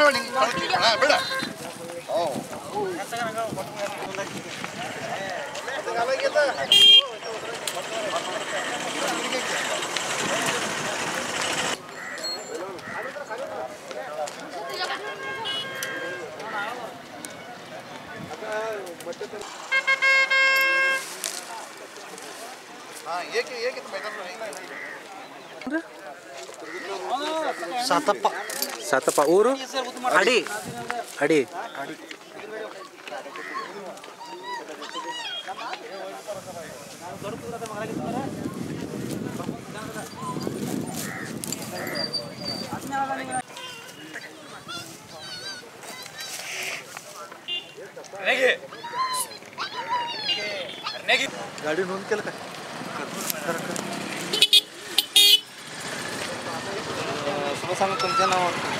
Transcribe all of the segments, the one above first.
ಮಾಡಿ ಬೇಡ ಸಾತಪ್ಪ satu paur, adi, adi, adi, Sama-sama kerja nawar.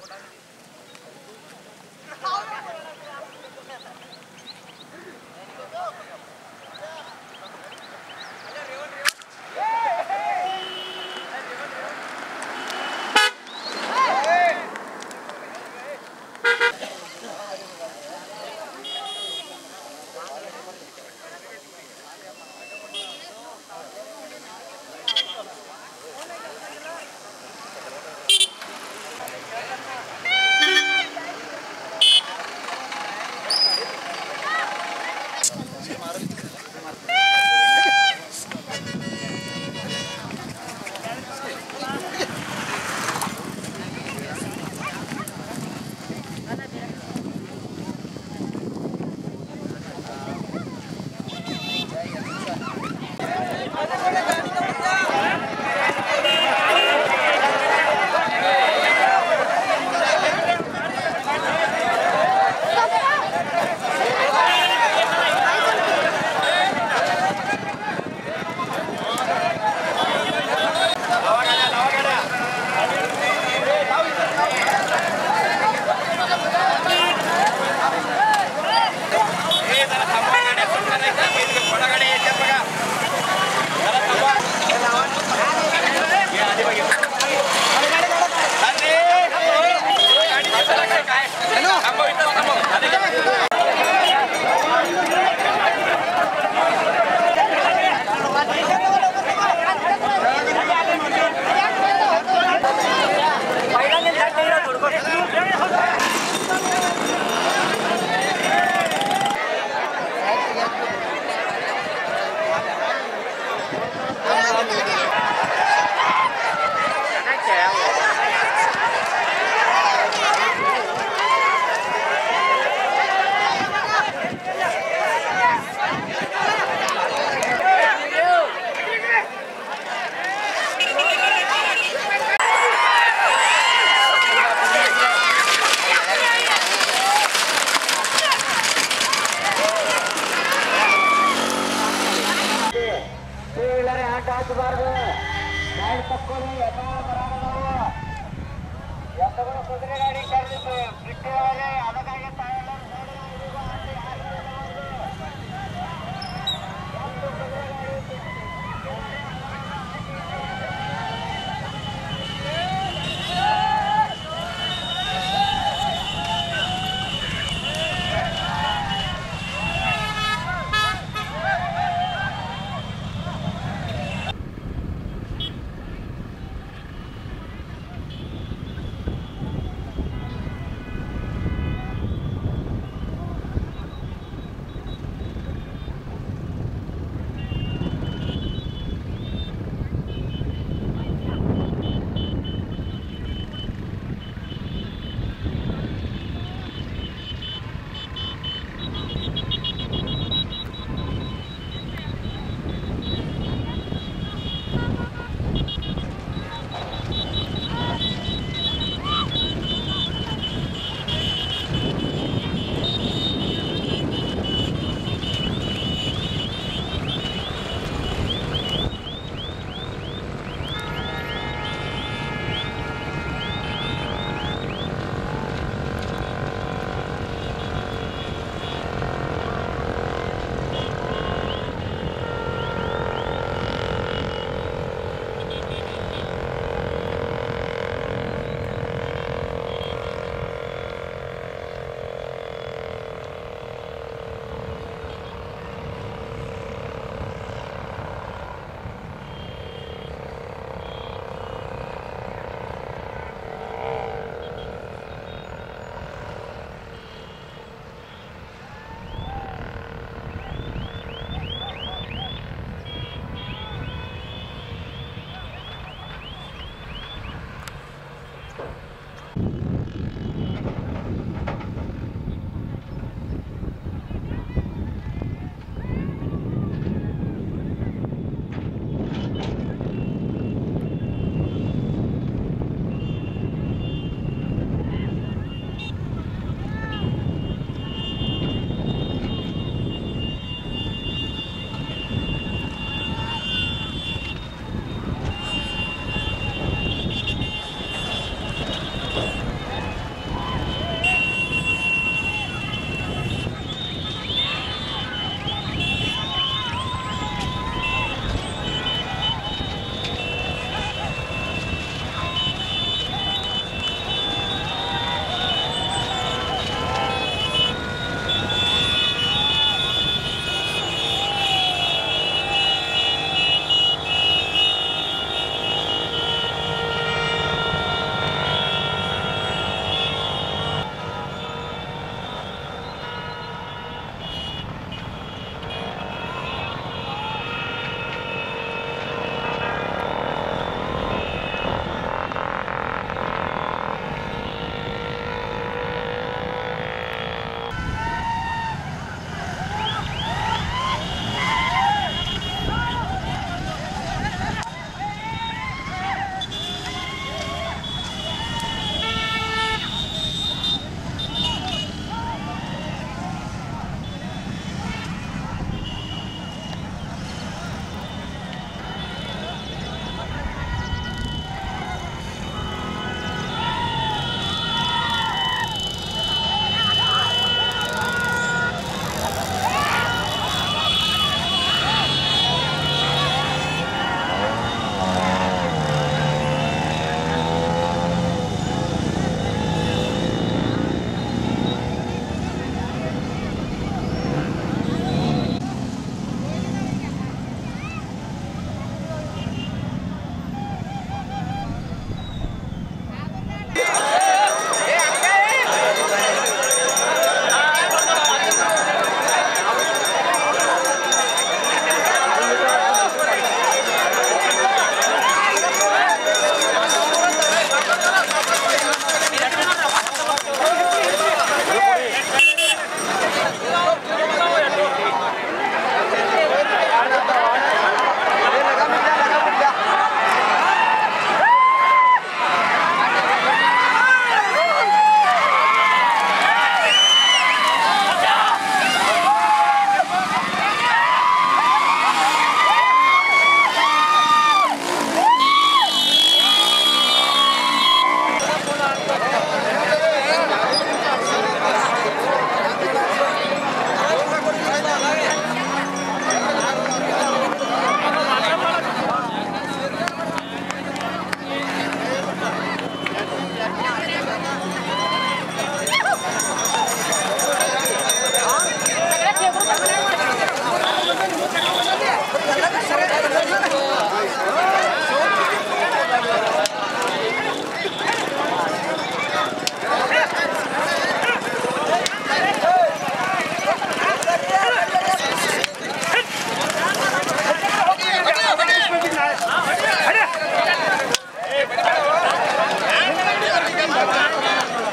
Yeah.